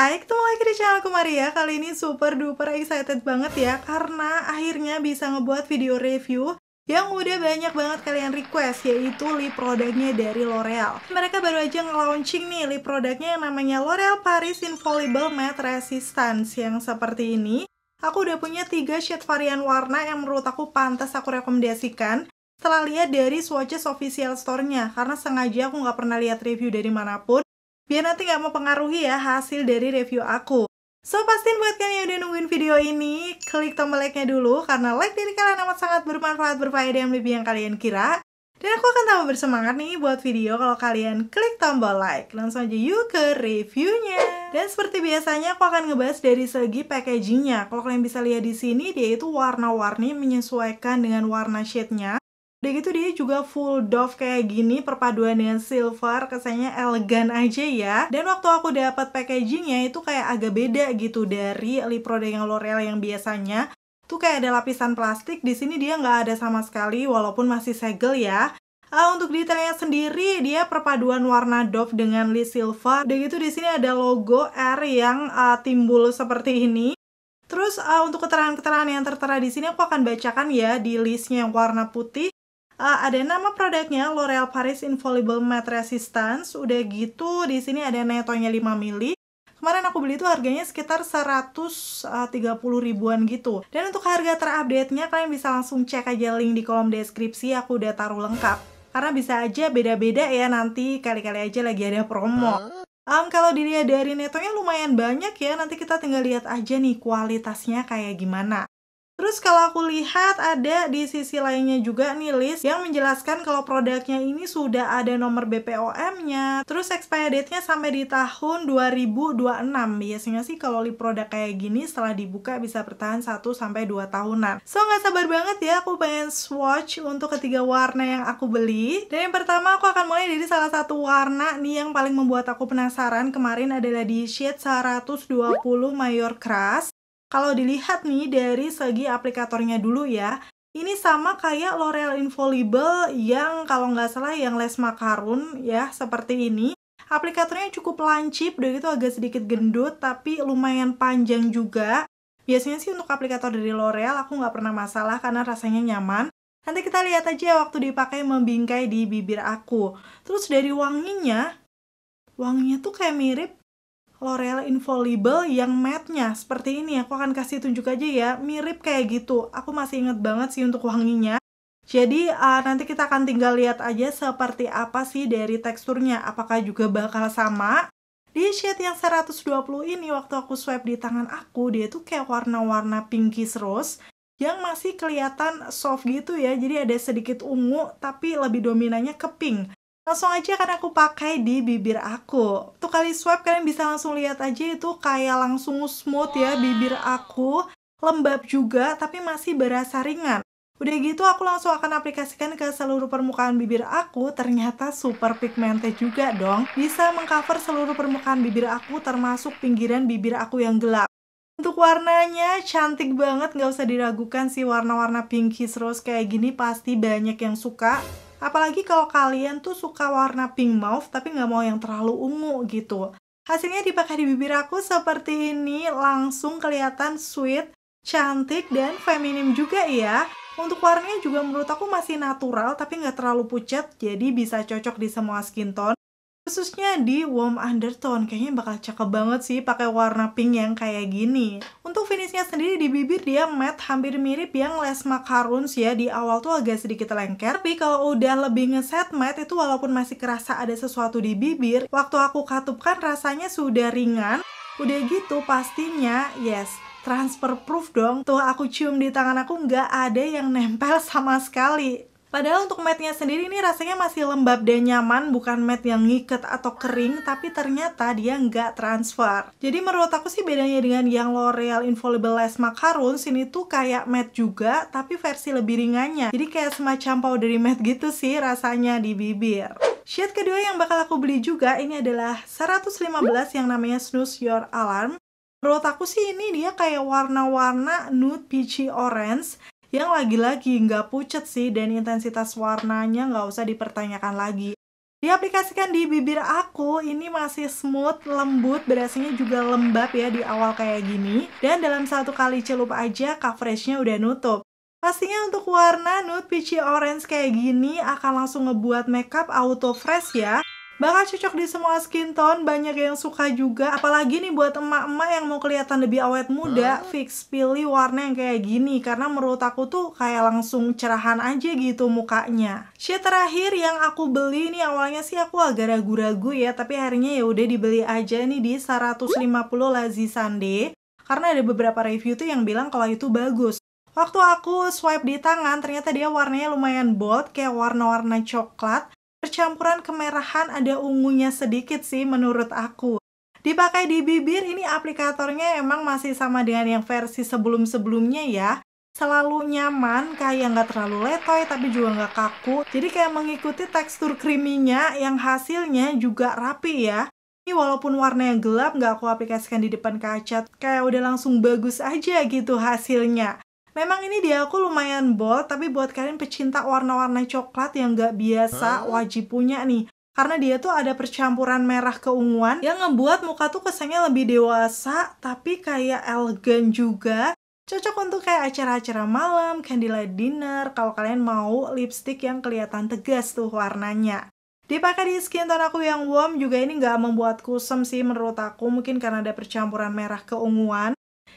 Hai, ketemu lagi di channelku Maria. Kali ini super duper excited banget ya karena akhirnya bisa ngebuat video review yang udah banyak banget kalian request yaitu lip produknya dari L'Oreal. Mereka baru aja nge-launching nih lip produknya yang namanya L'Oreal Paris Infallible Matte Resistance yang seperti ini. Aku udah punya 3 shade varian warna yang menurut aku pantas aku rekomendasikan setelah lihat dari swatches official store-nya karena sengaja aku nggak pernah lihat review dari mana pun biar nanti nggak mempengaruhi ya hasil dari review aku. So, pastiin buat kalian yang udah nungguin video ini, klik tombol like-nya dulu, karena like dari kalian amat sangat bermanfaat, berfaedah, yang lebih yang kalian kira. Dan aku akan tambah bersemangat nih buat video kalau kalian klik tombol like. Langsung aja yuk ke reviewnya. Dan seperti biasanya aku akan ngebahas dari segi packagingnya. Kalau kalian bisa lihat di sini, dia itu warna-warni menyesuaikan dengan warna shade-nya. Udah gitu dia juga full doff kayak gini perpaduan dengan silver kesannya elegan aja ya. Dan waktu aku dapat packagingnya itu kayak agak beda gitu dari lip product yang L'Oreal yang biasanya tuh kayak ada lapisan plastik. Di sini dia nggak ada sama sekali walaupun masih segel ya. Uh, untuk detailnya sendiri dia perpaduan warna doff dengan lip silver. Udah gitu di sini ada logo R yang uh, timbul seperti ini. Terus uh, untuk keterangan-keterangan yang tertera di sini aku akan bacakan ya di listnya yang warna putih uh, ada nama produknya L'Oreal Paris Infallible Matte Resistance. Udah gitu di sini ada netonya 5 mili. Kemarin aku beli itu harganya sekitar 130 ribuan gitu. Dan untuk harga terupdate-nya kalian bisa langsung cek aja link di kolom deskripsi, aku udah taruh lengkap. Karena bisa aja beda-beda ya nanti kali-kali aja lagi ada promo. Um, kalau dilihat dari netonya lumayan banyak ya, nanti kita tinggal lihat aja nih kualitasnya kayak gimana. Terus kalau aku lihat ada di sisi lainnya juga nih list yang menjelaskan kalau produknya ini sudah ada nomor BPOM-nya. Terus expiry date-nya sampai di tahun 2026. Biasanya sih kalau lip produk kayak gini setelah dibuka bisa bertahan 1 sampai 2 tahunan. So nggak sabar banget ya aku pengen swatch untuk ketiga warna yang aku beli. Dan yang pertama aku akan mulai dari salah satu warna nih yang paling membuat aku penasaran kemarin adalah di shade 120 Mayor Crush. Kalau dilihat nih dari segi aplikatornya dulu ya, ini sama kayak L'Oreal Infallible yang kalau nggak salah yang les makarun ya, seperti ini. Aplikatornya cukup lancip, udah gitu agak sedikit gendut, tapi lumayan panjang juga. Biasanya sih untuk aplikator dari L'Oreal aku nggak pernah masalah karena rasanya nyaman. Nanti kita lihat aja waktu dipakai membingkai di bibir aku. Terus dari wanginya, wanginya tuh kayak mirip L'Oreal Infallible yang matte-nya. Seperti ini aku akan kasih tunjuk aja ya. Mirip kayak gitu. Aku masih inget banget sih untuk wanginya. Jadi uh, nanti kita akan tinggal lihat aja seperti apa sih dari teksturnya. Apakah juga bakal sama? Di shade yang 120 ini waktu aku swipe di tangan aku dia tuh kayak warna-warna pinkish rose yang masih kelihatan soft gitu ya. Jadi ada sedikit ungu tapi lebih dominannya ke pink langsung aja kan aku pakai di bibir aku tuh kali swipe kalian bisa langsung lihat aja itu kayak langsung smooth ya bibir aku lembab juga tapi masih berasa ringan Udah gitu aku langsung akan aplikasikan ke seluruh permukaan bibir aku, ternyata super pigmented juga dong. Bisa mengcover seluruh permukaan bibir aku termasuk pinggiran bibir aku yang gelap. Untuk warnanya cantik banget, nggak usah diragukan sih warna-warna pinkish rose kayak gini pasti banyak yang suka. Apalagi kalau kalian tuh suka warna pink mauve tapi nggak mau yang terlalu ungu gitu. Hasilnya dipakai di bibir aku seperti ini, langsung kelihatan sweet, cantik, dan feminim juga ya. Untuk warnanya juga menurut aku masih natural tapi nggak terlalu pucat, jadi bisa cocok di semua skin tone khususnya di warm undertone. Kayaknya bakal cakep banget sih pakai warna pink yang kayak gini. Untuk finishnya sendiri di bibir dia matte hampir mirip yang les macarons ya. Di awal tuh agak sedikit lengker tapi kalau udah lebih ngeset matte itu walaupun masih kerasa ada sesuatu di bibir waktu aku katupkan rasanya sudah ringan. Udah gitu pastinya yes transfer proof dong. Tuh aku cium di tangan aku nggak ada yang nempel sama sekali Padahal untuk matte-nya sendiri ini rasanya masih lembab dan nyaman, bukan matte yang ngiket atau kering, tapi ternyata dia nggak transfer. Jadi menurut aku sih bedanya dengan yang L'Oreal Infallible Lash Macarons, ini tuh kayak matte juga, tapi versi lebih ringannya. Jadi kayak semacam powdery matte gitu sih rasanya di bibir. Shade kedua yang bakal aku beli juga, ini adalah 115 yang namanya Snooze Your Alarm. Menurut aku sih ini dia kayak warna-warna nude peachy orange yang lagi-lagi nggak pucet sih dan intensitas warnanya nggak usah dipertanyakan lagi. Diaplikasikan di bibir aku, ini masih smooth, lembut, berasanya juga lembab ya di awal kayak gini. Dan dalam satu kali celup aja, coveragenya udah nutup. Pastinya untuk warna nude peachy orange kayak gini akan langsung ngebuat makeup auto fresh ya. Bakal cocok di semua skin tone, banyak yang suka juga. Apalagi nih buat emak-emak yang mau kelihatan lebih awet muda, fix pilih warna yang kayak gini. Karena menurut aku tuh kayak langsung cerahan aja gitu mukanya. Shade terakhir yang aku beli nih awalnya sih aku agak ragu-ragu ya. Tapi akhirnya ya udah dibeli aja nih di 150 Lazy Sunday. Karena ada beberapa review tuh yang bilang kalau itu bagus. Waktu aku swipe di tangan, ternyata dia warnanya lumayan bold, kayak warna-warna coklat Percampuran kemerahan ada ungunya sedikit sih menurut aku. Dipakai di bibir ini aplikatornya emang masih sama dengan yang versi sebelum-sebelumnya ya. Selalu nyaman, kayak nggak terlalu letoy tapi juga nggak kaku. Jadi kayak mengikuti tekstur creaminya yang hasilnya juga rapi ya. Ini walaupun warnanya gelap nggak aku aplikasikan di depan kaca, kayak udah langsung bagus aja gitu hasilnya. Memang ini dia aku lumayan bold, tapi buat kalian pecinta warna-warna coklat yang gak biasa, wajib punya nih. Karena dia tuh ada percampuran merah keunguan yang ngebuat muka tuh kesannya lebih dewasa, tapi kayak elegan juga. Cocok untuk kayak acara-acara malam, candlelight dinner, kalau kalian mau lipstick yang kelihatan tegas tuh warnanya. Dipakai di skin tone aku yang warm juga ini nggak membuat kusam sih menurut aku, mungkin karena ada percampuran merah keunguan.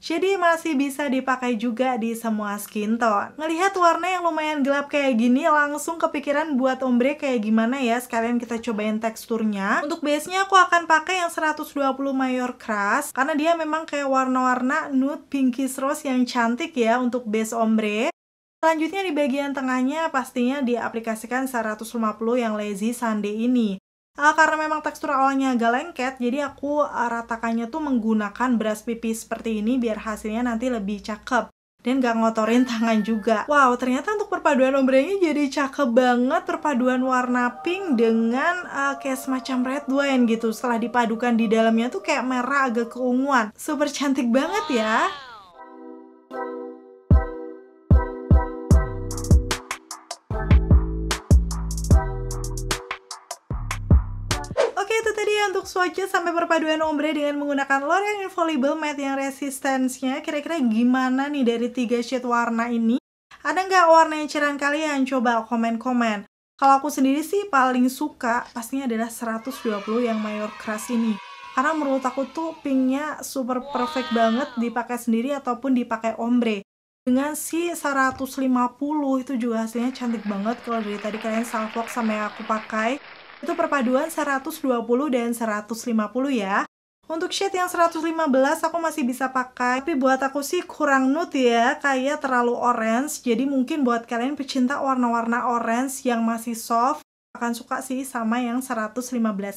Jadi masih bisa dipakai juga di semua skin tone. Ngelihat warna yang lumayan gelap kayak gini, langsung kepikiran buat ombre kayak gimana ya. Sekalian kita cobain teksturnya. Untuk base-nya aku akan pakai yang 120 Mayor Crush. Karena dia memang kayak warna-warna nude pinkish rose yang cantik ya untuk base ombre. Selanjutnya di bagian tengahnya pastinya diaplikasikan 150 yang Lazy Sunday ini. Uh, karena memang tekstur awalnya agak lengket, jadi aku uh, ratakannya tuh menggunakan brush pipi seperti ini biar hasilnya nanti lebih cakep dan gak ngotorin tangan juga. Wow, ternyata untuk perpaduan ombrenya jadi cakep banget perpaduan warna pink dengan uh, kayak semacam red wine gitu. Setelah dipadukan di dalamnya tuh kayak merah agak keunguan. Super cantik banget ya. Untuk swatches sampai perpaduan ombre dengan menggunakan L'Oreal Infallible Matte yang resistensnya kira-kira gimana nih dari tiga shade warna ini? Ada nggak warna yang cerahan kalian? Coba komen-komen. Kalau aku sendiri sih paling suka pastinya adalah 120 yang Mayor Crush ini. Karena menurut aku tuh pinknya super perfect banget dipakai sendiri ataupun dipakai ombre. Dengan si 150 itu juga hasilnya cantik banget kalau dari tadi kalian salvok sama yang aku pakai itu perpaduan 120 dan 150 ya. Untuk shade yang 115 aku masih bisa pakai, tapi buat aku sih kurang nude ya, kayak terlalu orange. Jadi mungkin buat kalian pecinta warna-warna orange yang masih soft, akan suka sih sama yang 115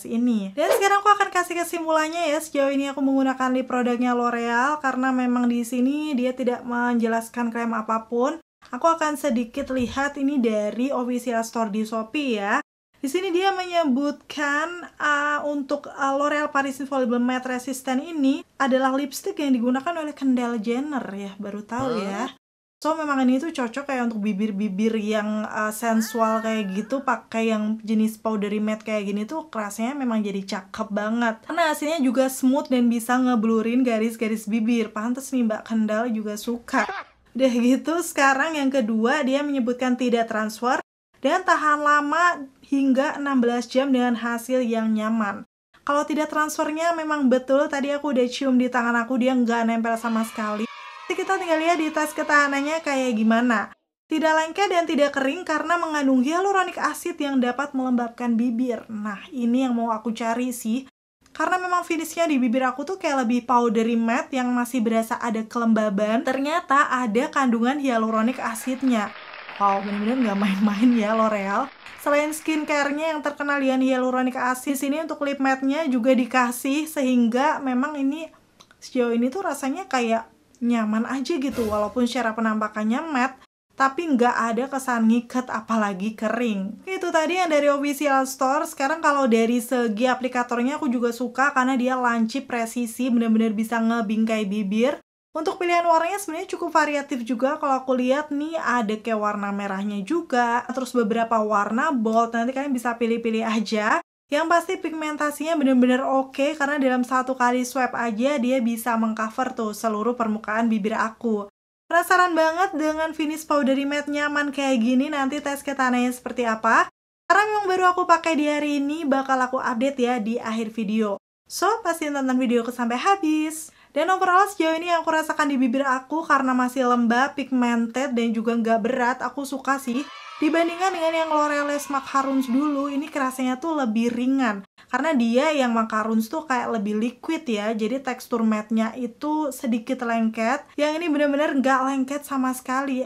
ini. Dan sekarang aku akan kasih kesimpulannya ya, sejauh ini aku menggunakan lip produknya L'Oreal karena memang di sini dia tidak menjelaskan krem apa pun. Aku akan sedikit lihat ini dari official store di Shopee ya. Di sini dia menyebutkan uh, untuk uh, L'Oreal Paris Infallible Matte Resistant ini adalah lipstick yang digunakan oleh Kendall Jenner ya, baru tahu ya. So memang ini tuh cocok kayak untuk bibir-bibir yang uh, sensual kayak gitu pakai yang jenis powdery matte kayak gini tuh kerasnya memang jadi cakep banget. Karena hasilnya juga smooth dan bisa ngeblurin garis-garis bibir. Pantes nih Mbak Kendall juga suka. Udah gitu sekarang yang kedua dia menyebutkan tidak transfer dan tahan lama hingga 16 jam dengan hasil yang nyaman. Kalau tidak transfernya memang betul tadi aku udah cium di tangan aku dia nggak nempel sama sekali. Jadi kita tinggal lihat di tes ketahanannya kayak gimana. Tidak lengket dan tidak kering karena mengandung hyaluronic acid yang dapat melembabkan bibir. Nah, ini yang mau aku cari sih. Karena memang finishnya di bibir aku tuh kayak lebih powdery matte yang masih berasa ada kelembaban. Ternyata ada kandungan hyaluronic acidnya. Wow, bener-bener nggak main-main ya L'Oreal. Selain skincare-nya yang terkenal dengan hyaluronic acid, sini untuk lip matte-nya juga dikasih sehingga memang ini sejauh ini tuh rasanya kayak nyaman aja gitu walaupun secara penampakannya matte tapi nggak ada kesan ngiket apalagi kering. Itu tadi yang dari official store. Sekarang kalau dari segi aplikatornya aku juga suka karena dia lancip presisi, bener-bener bisa ngebingkai bibir. Untuk pilihan warnanya sebenarnya cukup variatif juga kalau aku lihat nih ada kayak warna merahnya juga, terus beberapa warna bold, nanti kalian bisa pilih-pilih aja. Yang pasti pigmentasinya bener-bener oke okay, karena dalam satu kali swipe aja dia bisa mengcover tuh seluruh permukaan bibir aku. Penasaran banget dengan finish powdery matte nyaman kayak gini nanti tes ketananya seperti apa? Karena memang baru aku pakai di hari ini, bakal aku update ya di akhir video. So, pastiin tonton videoku sampai habis. Dan overall sejauh ini yang aku rasakan di bibir aku karena masih lembab, pigmented, dan juga nggak berat, aku suka sih. Dibandingkan dengan yang L'Oreal Les Macarons dulu, ini kerasanya tuh lebih ringan. Karena dia yang Macarons tuh kayak lebih liquid ya, jadi tekstur matte-nya itu sedikit lengket. Yang ini bener-bener nggak lengket sama sekali.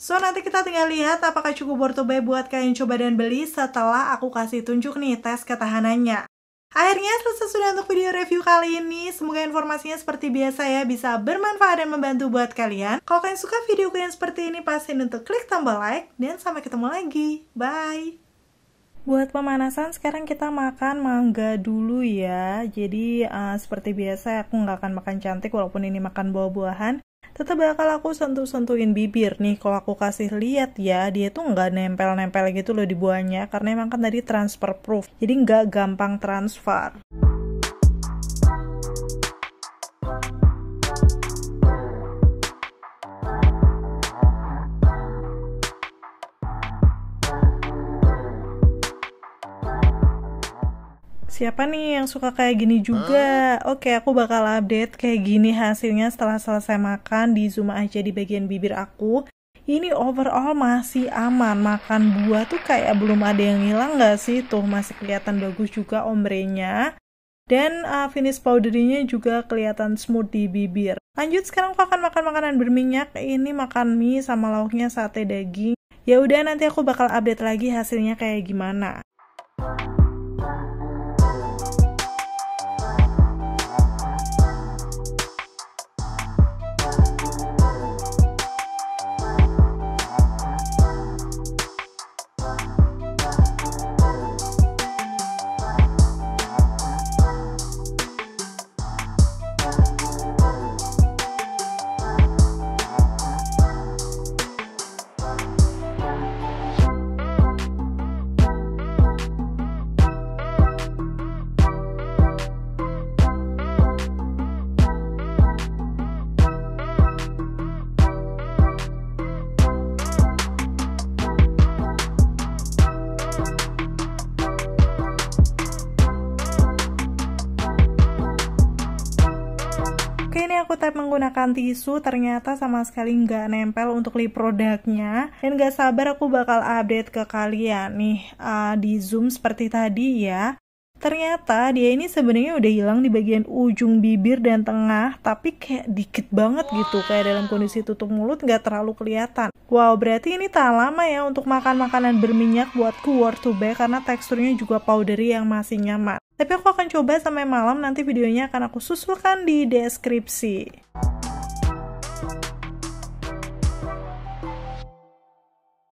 So, nanti kita tinggal lihat apakah cukup worth buat kalian coba dan beli setelah aku kasih tunjuk nih tes ketahanannya. Akhirnya selesai sudah untuk video review kali ini. Semoga informasinya seperti biasa ya bisa bermanfaat dan membantu buat kalian. Kalau kalian suka video kalian seperti ini, pastiin untuk klik tombol like. Dan sampai ketemu lagi. Bye! Buat pemanasan sekarang kita makan mangga dulu ya. Jadi uh, seperti biasa aku nggak akan makan cantik walaupun ini makan buah-buahan tetap bakal aku sentuh-sentuhin bibir nih kalau aku kasih lihat ya dia tuh nggak nempel-nempel gitu loh di buahnya karena emang kan tadi transfer proof jadi nggak gampang transfer Siapa nih yang suka kayak gini juga? Oke, aku bakal update kayak gini hasilnya setelah selesai makan di zoom aja di bagian bibir aku. Ini overall masih aman. Makan buah tuh kayak belum ada yang hilang gak sih? Tuh masih kelihatan bagus juga ombrenya. Dan uh, finish powdery juga kelihatan smooth di bibir. Lanjut sekarang aku akan makan makanan berminyak. Ini makan mie sama lauknya sate daging. Ya udah nanti aku bakal update lagi hasilnya kayak gimana. Aku tap menggunakan tisu ternyata sama sekali nggak nempel untuk lip produknya. Dan nggak sabar aku bakal update ke kalian nih uh, di zoom seperti tadi ya Ternyata dia ini sebenarnya udah hilang di bagian ujung bibir dan tengah, tapi kayak dikit banget gitu, kayak dalam kondisi tutup mulut nggak terlalu kelihatan. Wow, berarti ini tak lama ya untuk makan makanan berminyak buatku worth to buy karena teksturnya juga powdery yang masih nyaman. Tapi aku akan coba sampai malam, nanti videonya akan aku susulkan di deskripsi.